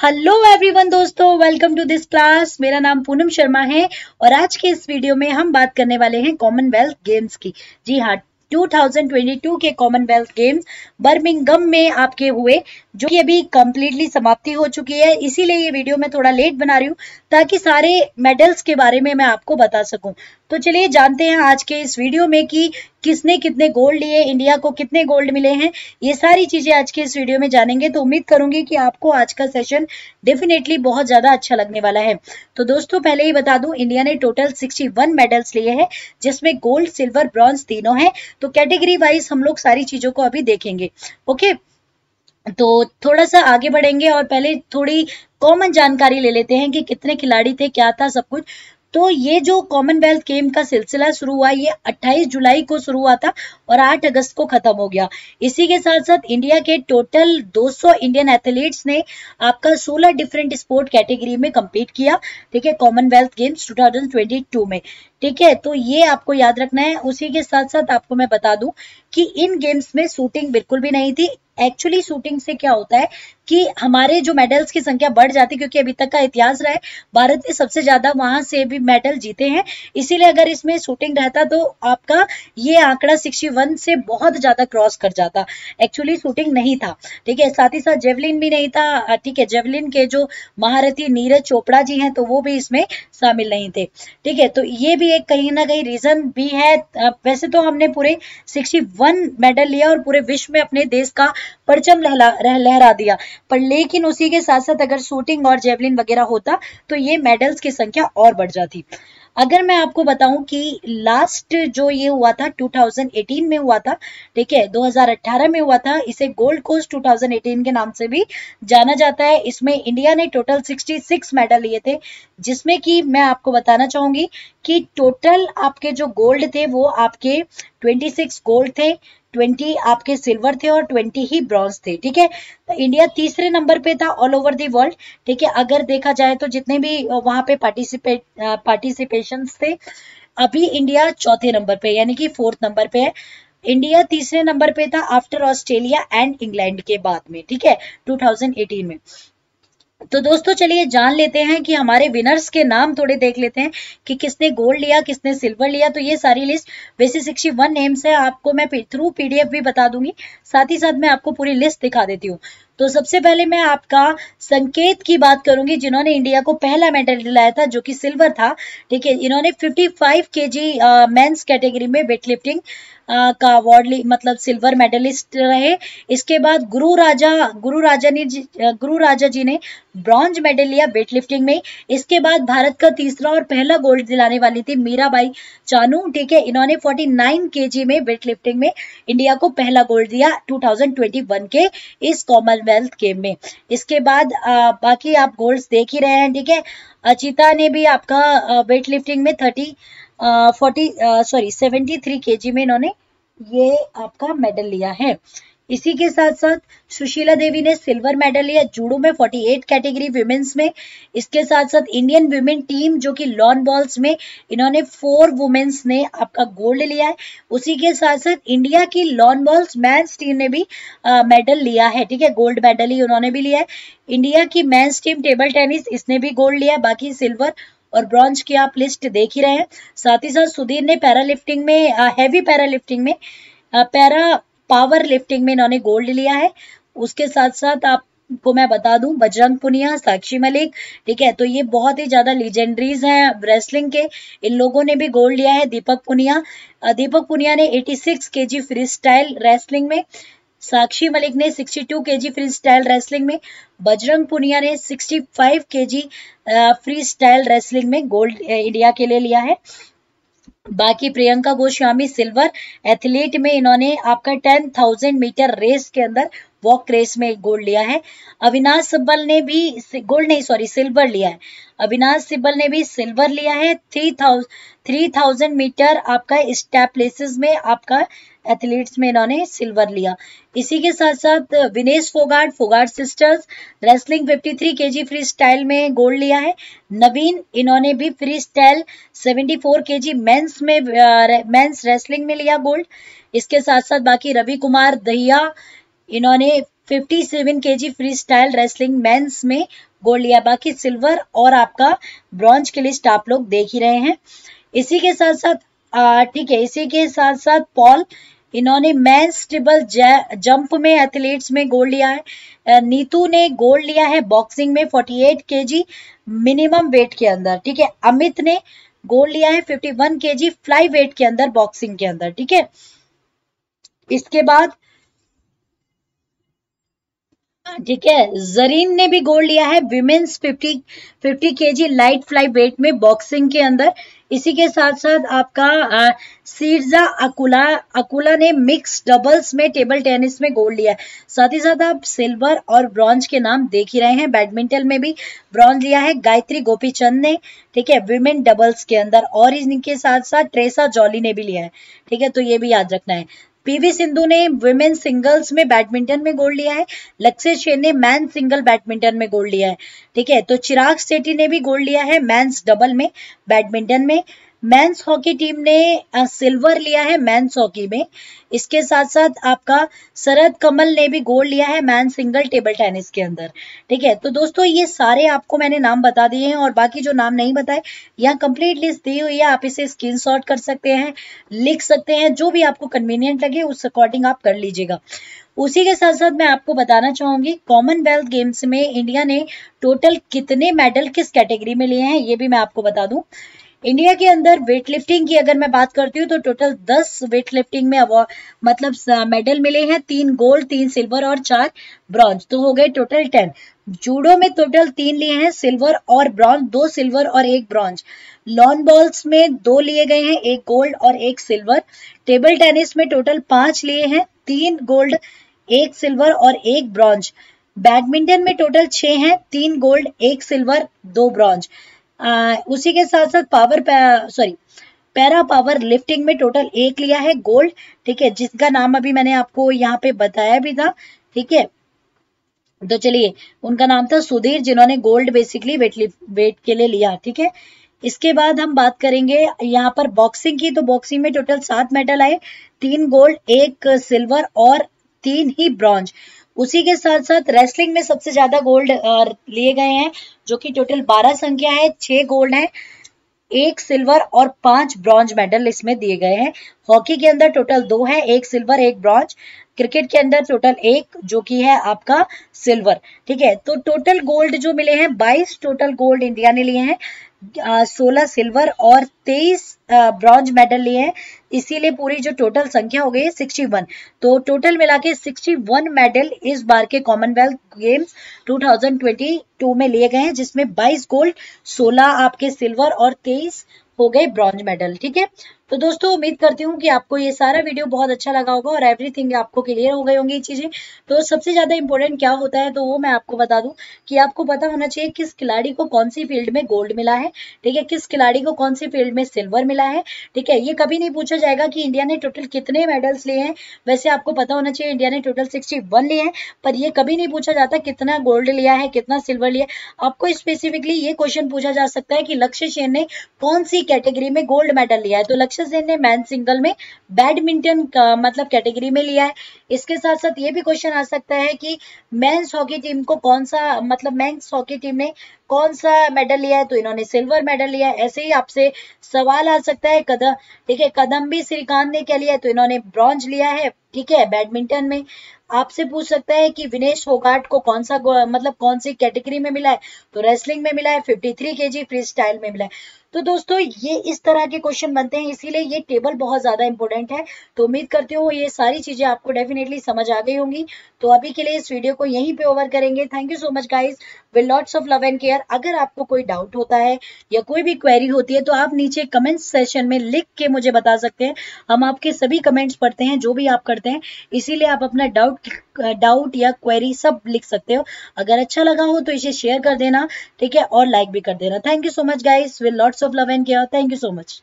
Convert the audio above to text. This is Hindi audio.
हेलो एवरीवन दोस्तों वेलकम टू दिस क्लास मेरा नाम पूनम शर्मा है और आज के इस वीडियो में हम बात करने वाले हैं कॉमनवेल्थ गेम्स की। जी हाँ 2022 के कॉमनवेल्थ गेम्स बर्मिंगम में आपके हुए जो कि अभी कंप्लीटली समाप्ति हो चुकी है, इसीलिए ये वीडियो मैं थोड़ा लेट बना रही हूँ, ताकि सारे मेडल्स के बारे में मैं आपको बता सकूँ। तो चलिए जानते हैं आज के इस वीडियो में कि किसने कितने गोल्ड लिए इंडिया को कितने गोल्ड मिले हैं, ये सारी चीज़ें आज के इस वीडियो में जानेंगे। तो उम्मीद करूँगी कि आपको आज का सेशन डेफिनेटली बहुत ज़्यादा अच्छा लगने वाला है। तो दोस्तों, पहले ही बता दूँ इंडिया ने टोटल 61 मेडल्स लिए हैं, जिसमें गोल्ड सिल्वर ब्रॉन्ज तीनों हैं। तो कैटेगरी वाइज हम लोग सारी चीज़ों को अभी देखेंगे। ओके तो थोड़ा सा आगे बढ़ेंगे और पहले थोड़ी कॉमन जानकारी ले लेते हैं कि कितने खिलाड़ी थे, क्या था सब कुछ। तो ये जो कॉमनवेल्थ गेम का सिलसिला शुरू हुआ, ये 28 जुलाई को शुरू हुआ था और 8 अगस्त को खत्म हो गया। इसी के साथ साथ इंडिया के टोटल 200 इंडियन एथलीट्स ने आपका 16 डिफरेंट स्पोर्ट कैटेगरी में कम्पीट किया, ठीक है कॉमनवेल्थ गेम्स 2022 में। ठीक है तो ये आपको याद रखना है। उसी के साथ साथ आपको मैं बता दूँ कि इन गेम्स में शूटिंग बिल्कुल भी नहीं थी। एक्चुअली शूटिंग से क्या होता है कि हमारे जो मेडल्स की संख्या बढ़ जाती है, क्योंकि अभी तक का इतिहास रहा है, भारत ने सबसे ज़्यादा वहाँ से भी मेडल जीते हैं। इसीलिए अगर इसमें शूटिंग रहता तो आपका ये आंकड़ा 61 से बहुत ज़्यादा क्रॉस कर जाता। एक्चुअली शूटिंग नहीं था, ठीक है? साथ ही साथ जेवलिन भी नहीं था ठीक है? जेवलिन के जो महारथी नीरज चोपड़ा जी हैं तो वो भी इसमें शामिल नहीं थे, ठीक है? तो ये भी एक कहीं ना कहीं रीजन भी है। वैसे तो हमने पूरे 61 मेडल लिया और पूरे विश्व में अपने देश का परचम लहरा दिया। पर लेकिन उसी के साथ साथ अगर शूटिंग और जेवलिन वगैरह होता तो ये मेडल्स की संख्या और बढ़ जाती। अगर मैं आपको बताऊँ कि लास्ट जो ये हुआ था 2018 में हुआ था, ठीक है 2018 में हुआ था, इसे गोल्ड कोस्ट 2018 के नाम से भी जाना जाता है। इसमें इंडिया ने टोटल 66 मेडल लिए थे, जिसमें कि मैं आपको बताना चाहूँगी कि टोटल आपके जो गोल्ड थे, वो आपके 26 गोल्ड थे। ट्वेंटी आपके सिल्वर थे और ट्वेंटी ही ब्रॉन्ज थे, ठीक है? तो इंडिया तीसरे नंबर पे था ऑल ओवर दी वर्ल्ड ठीक है? अगर देखा जाए तो जितने भी वहाँ पे पार्टिसिपेट पार्टिसिपेशन थे, अभी इंडिया चौथे नंबर पे, यानी कि फोर्थ नंबर पे है। इंडिया तीसरे नंबर पे था आफ्टर ऑस्ट्रेलिया एंड इंग्लैंड के बाद में, ठीक है? 2018 में। तो दोस्तों, चलिए जान लेते हैं कि हमारे विनर्स के नाम थोड़े देख लेते हैं कि किसने गोल्ड लिया, किसने सिल्वर लिया। तो ये सारी लिस्ट वैसे सिक्सटी वन नेम्स है। आपको मैं थ्रू पीडीएफ भी बता दूँगी। साथ ही साथ मैं आपको पूरी लिस्ट दिखा देती हूँ। तो सबसे पहले मैं आपका संकेत की बात करूँगी, जिन्होंने इंडिया को पहला मेडल दिलाया था, जो कि सिल्वर था। ठीक है, इन्होंने 55 केजी मेंस कैटेगरी में वेट लिफ्टिंग का अवार्ड मतलब सिल्वर मेडलिस्ट रहे। इसके बाद गुरु राजा गुरु राजा ने गुरु राजा जी ने ब्रॉन्ज मेडल लिया वेट लिफ्टिंग में। इसके बाद भारत का तीसरा और पहला गोल्ड दिलाने वाली थी मीराबाई चानू। ठीक है, इन्होंने 49 केजी में वेट लिफ्टिंग में इंडिया को पहला गोल्ड दिया 2021 के। इस कॉमनवेल्थ गेम में। इसके बाद आ, बाकी आप गोल्ड्स देख ही रहे हैं ठीक है? अचिता ने भी आपका वेट लिफ्टिंग में thirty forty sorry seventy three के में इन्होंने ये आपका मेडल लिया है। इसी के साथ साथ सुशीला देवी ने सिल्वर मेडल लिया जूडो में 48 कैटेगरी वुमेन्स में। इसके साथ साथ इंडियन वुमेन टीम जो कि लॉन बॉल्स में, इन्होंने फोर वुमेन्स ने आपका गोल्ड लिया है। उसी के साथ साथ इंडिया की लॉन बॉल्स मैंस टीम ने भी मेडल लिया है, ठीक है? गोल्ड मेडल ही उन्होंने भी लिया है। इंडिया की मैंस टीम टेबल टेनिस इसने भी गोल्ड लिया बाकी सिल्वर और ब्रॉन्ज की आप लिस्ट देख ही रहे हैं। साथ ही साथ सुधीर ने पैरा लिफ्टिंग में हैवी पैरा लिफ्टिंग में पैरा पावर लिफ्टिंग में इन्होंने गोल्ड लिया है। उसके साथ साथ आपको मैं बता दूँ, बजरंग पुनिया, साक्षी मलिक, ठीक है तो ये बहुत ही ज़्यादा लीजेंडरीज हैं रेसलिंग के। इन लोगों ने भी गोल्ड लिया है, दीपक पुनिया। दीपक पुनिया ने 86 केजी फ्री स्टाइल रेसलिंग में, साक्षी मलिक ने 62 केजी फ्री स्टाइल रेसलिंग में, बजरंग पुनिया ने 65 केजी फ्री स्टाइल रेसलिंग में गोल्ड इंडिया के लिए लिया है। बाकी प्रियंका गोस्वामी सिल्वर, एथलीट में इन्होंने आपका टेन थाउज़ेंड मीटर रेस के अंदर वॉक रेस में गोल्ड लिया है। अविनाश सिब्बल ने भी गोल्ड नहीं, सॉरी, सिल्वर लिया है। अविनाश सिब्बल ने भी सिल्वर लिया है। Three thousand three thousand meter आपका स्टेप प्लेसेस में आपका एथलीट्स में इन्होंने सिल्वर लिया। इसी के साथ साथ Vinesh Phogat Phogat sisters wrestling 53 KG free style में गोल्ड लिया है। नवीन, इन्होंने भी फ्री स्टाइल 74 केजी मेंस में मेंस रेसलिंग में लिया गोल्ड इसके साथ साथ बाकी रवि कुमार दहिया, इन्होंने 57 KG free style wrestling men's में गोल्ड लिया। बाकी सिल्वर और आपका ब्रॉन्ज की लिस्ट आप लोग देख ही रहे हैं। इसी के साथ साथ ठीक है, इसी के साथ साथ पॉल इन्होंने मैं ट्रिबल जंप में एथलीट्स में गोल्ड लिया है। नीतू ने गोल्ड लिया है बॉक्सिंग में 48 केजी मिनिमम वेट के अंदर, ठीक है। अमित ने गोल्ड लिया है 51 केजी फ्लाई वेट के अंदर बॉक्सिंग के अंदर, ठीक है। इसके बाद ठीक है जरीन ने भी गोल्ड लिया है women's 50 50 KG light fly weight में बॉक्सिंग के अंदर। इसी के साथ साथ आपका सीरजा अकुला अकुला ने मिक्स डबल्स में टेबल टेनिस में गोल्ड लिया है। साथ ही साथ आप सिल्वर और ब्रॉन्ज के नाम देख ही रहे हैं। बैडमिंटन में भी ब्रॉन्ज लिया है गायत्री गोपीचंद ने, ठीक है विमेन डबल्स के अंदर। और इनके साथ साथ ट्रेसा जॉली ने भी लिया है, ठीक है तो ये भी याद रखना है। पीवी सिंधु ने वुमेन सिंगल्स में बैडमिंटन में गोल्ड लिया है। लक्ष्य सेन ने मैन सिंगल बैडमिंटन में गोल्ड लिया है। ठीक है तो चिराग सेठी ने भी गोल्ड लिया है मैं डबल में बैडमिंटन में। मेंस हॉकी टीम ने सिल्वर लिया है मेंस हॉकी में। इसके साथ साथ आपका शरद कमल ने भी गोल्ड लिया है मैन सिंगल टेबल टेनिस के अंदर। ठीक है? तो दोस्तों, ये सारे आपको मैंने नाम बता दिए हैं और बाकी जो नाम नहीं बताए, यहाँ कंप्लीट लिस्ट दी हुई है। आप इसे स्क्रीन कर सकते हैं, लिख सकते हैं, जो भी आपको कन्वीनियंट लगे, उस अकॉर्डिंग आप कर लीजिएगा। उसी के साथ साथ मैं आपको बताना चाहूँगी कॉमनवेल्थ गेम्स में इंडिया ने टोटल कितने मेडल किस कैटेगरी में लिए हैं, ये भी मैं आपको बता दूँ। इंडिया के अंदर वेट लिफ्टिंग की अगर मैं बात करती हूँ तो टोटल दस वेट लिफ्टिंग में मतलब मेडल मिले हैं। तीन गोल्ड, तीन सिल्वर और चार ब्रॉन्ज। तो हो गए टोटल टेन। जूडो में टोटल तीन लिए हैं, सिल्वर और ब्रॉन्ज। दो सिल्वर और एक ब्रॉन्ज। लॉन बॉल्स में दो लिए गए हैं, एक गोल्ड और एक सिल्वर। टेबल टेनिस में टोटल पाँच लिए हैं, तीन गोल्ड, एक सिल्वर और एक ब्रॉन्ज। बैडमिंटन में टोटल छह हैं, तीन गोल्ड, एक सिल्वर, दो ब्रॉन्ज। उसी के साथ साथ power sorry para power lifting में टोटल एक लिया है गोल्ड ठीक है, जिसका नाम अभी मैंने आपको यहाँ पे बताया भी था, ठीक है। तो चलिए, उनका नाम था सुधीर, जिन्होंने गोल्ड बेसिकली वेट वेट के लिए लिया, ठीक है। इसके बाद हम बात करेंगे यहाँ पर बॉक्सिंग की तो बॉक्सिंग में टोटल सात मेडल आए, तीन गोल्ड एक सिल्वर और तीन ही ब्रॉन्ज उसी के साथ साथ रेसलिंग में सबसे ज़्यादा गोल्ड लिए गए हैं, जो कि टोटल 12 संख्या है, छह गोल्ड है, एक सिल्वर और पाँच ब्रॉन्ज मेडल इसमें दिए गए हैं। हॉकी के अंदर टोटल दो है, एक सिल्वर एक ब्रॉन्ज क्रिकेट के अंदर टोटल एक, जो कि है आपका सिल्वर ठीक है तो टोटल गोल्ड जो मिले हैं 22 टोटल गोल्ड इंडिया ने लिए हैं। सोलह सिल्वर और तेईस ब्रॉन्ज मेडल लिए हैं। इसीलिए पूरी जो टोटल संख्या हो गई है सिक्सटी वन। तो टोटल मिला के सिक्सटी वन मेडल इस बार के कॉमनवेल्थ गेम्स 2022 में लिए गए हैं, जिसमें 22 गोल्ड 16 आपके सिल्वर और 23 हो गए ब्रॉन्ज मेडल, ठीक है? तो दोस्तों, उम्मीद करती हूँ कि आपको ये सारा वीडियो बहुत अच्छा लगा होगा और एवरीथिंग आपको क्लियर हो गई होंगी चीज़ें। तो सबसे ज़्यादा इंपॉर्टेंट क्या होता है तो वो मैं आपको बता दूँ कि आपको पता होना चाहिए किस खिलाड़ी को कौन सी फ़ील्ड में गोल्ड मिला है। ठीक है, किस खिलाड़ी को कौन सी फ़ील्ड में सिल्वर मिला है। ठीक है, ये कभी नहीं पूछा जाएगा कि इंडिया ने टोटल कितने मेडल्स लिए हैं। वैसे आपको पता होना चाहिए इंडिया ने टोटल सिक्सटी लिए हैं, पर यह कभी नहीं पूछा जाता कितना गोल्ड लिया है, कितना सिल्वर लिया आपको स्पेसिफिकली ये क्वेश्चन पूछा जा सकता है कि लक्ष्य सेन ने कौन सी कैटेगरी में गोल्ड मेडल लिया है। तो लक्ष्य सेन ने मैन सिंगल में बैडमिंटन मतलब कैटेगरी में लिया है। इसके साथ साथ ये भी क्वेश्चन आ सकता है कि मेंस हॉकी टीम को कौन सा मतलब मेंस हॉकी टीम ने कौन सा मेडल लिया है? तो इन्होंने सिल्वर मेडल लिया है। ऐसे ही आपसे सवाल आ सकता है, कदम ठीक है कदम्बी श्रीकांत ने क्या लिया है? तो इन्होंने ब्रॉन्ज लिया है। ठीक है बैडमिंटन में आपसे पूछ सकता है कि विनेश फोगाट को कौन सा मतलब कौन सी कैटेगरी में मिला है? तो रेसलिंग में मिला है 53 केजी फ्री स्टाइल में मिला है। तो दोस्तों, ये इस तरह के क्वेश्चन बनते हैं, इसीलिए ये टेबल बहुत ज़्यादा इंपॉर्टेंट है। तो उम्मीद करती हूँ ये सारी चीज़ें आपको डेफिनेटली समझ आ गई होंगी। तो अभी के लिए इस वीडियो को यहीं पे ओवर करेंगे। Thank you so much guys will lots of love and care अगर आपको कोई डाउट होता है या कोई भी क्वेरी होती है तो आप नीचे कमेंट सेशन में लिख के मुझे बता सकते हैं। हम आपके सभी कमेंट्स पढ़ते हैं, जो भी आप करते हैं। इसीलिए आप अपना डाउट डाउट या क्वेरी सब लिख सकते हो। अगर अच्छा लगा हो तो इसे शेयर कर देना, ठीक है? और लाइक भी कर देना। Thank you so much guys will lots of love and care thank you so much